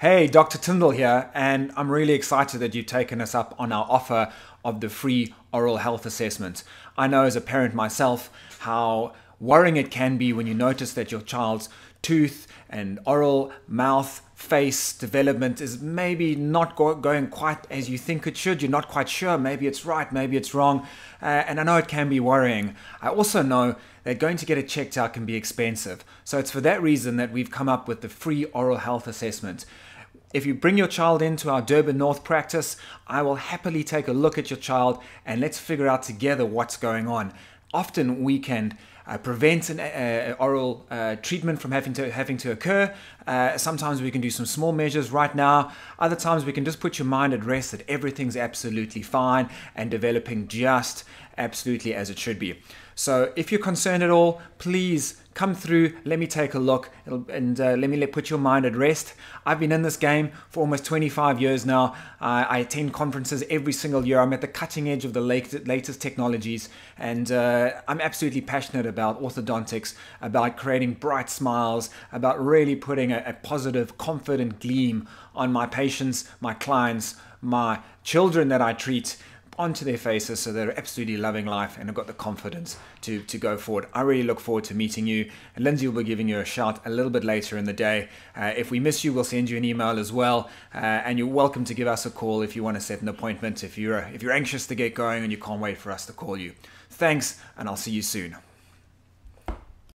Hey, Dr. Tindall here, and I'm really excited that you've taken us up on our offer of the free oral health assessment. I know as a parent myself how worrying it can be when you notice that your child's tooth and oral, mouth, face development is maybe not go- going quite as you think it should. You're not quite sure. Maybe it's right, maybe it's wrong. Uh, and I know it can be worrying. I also know that going to get it checked out can be expensive. So it's for that reason that we've come up with the free oral health assessment. If you bring your child into our Durban North practice, I will happily take a look at your child and let's figure out together what's going on. Often we can uh, prevent an uh, oral uh, treatment from having to having to occur. Uh, sometimes we can do some small measures right now. Other times we can just put your mind at rest that everything's absolutely fine and developing just absolutely as it should be. So if you're concerned at all, please come through. Let me take a look and uh, let me let, put your mind at rest. I've been in this game for almost 25 years now. Uh, I attend conferences every single year. I'm at the cutting edge of the latest, technologies, and uh, I'm absolutely passionate about orthodontics, about creating bright smiles, about really putting a, a positive, confident gleam on my patients, my clients, my children that I treat onto their faces so they're absolutely loving life and have got the confidence to, to go forward. I really look forward to meeting you. And Lindsay will be giving you a shout a little bit later in the day. Uh, if we miss you, we'll send you an email as well. Uh, and you're welcome to give us a call if you want to set an appointment, if you're, if you're anxious to get going and you can't wait for us to call you. Thanks, and I'll see you soon.